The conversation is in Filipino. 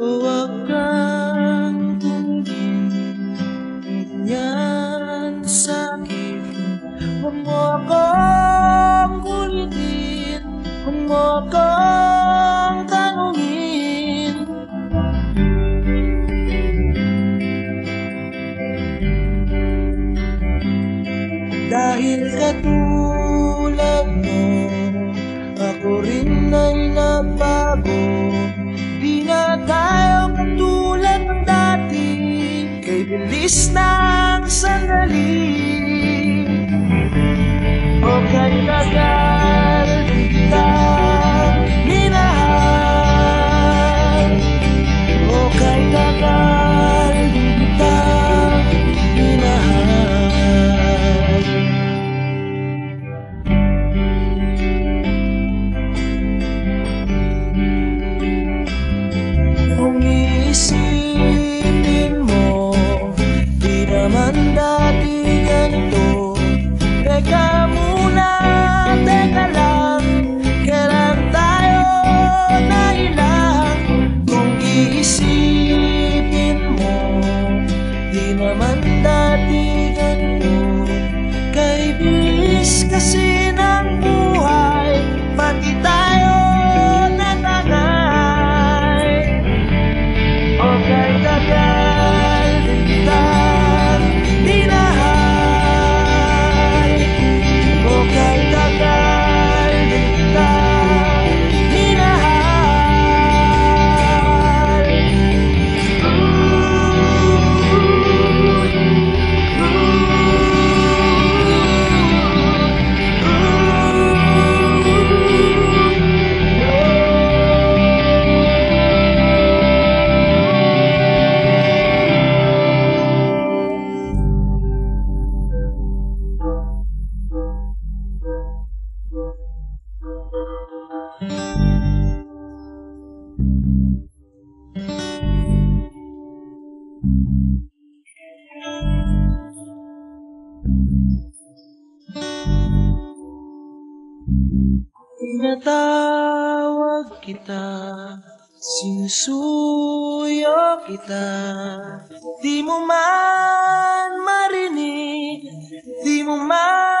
Huwag kang ganyan sa akin. Huwag akong ulitin akong tanungin. Dahil katulad mo Ako rin ay nabago. Kay naman dati ganito Kay bilis kasi Tinatawag kita Sinusuyo kita. Di mo man marinig Di mo man